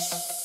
す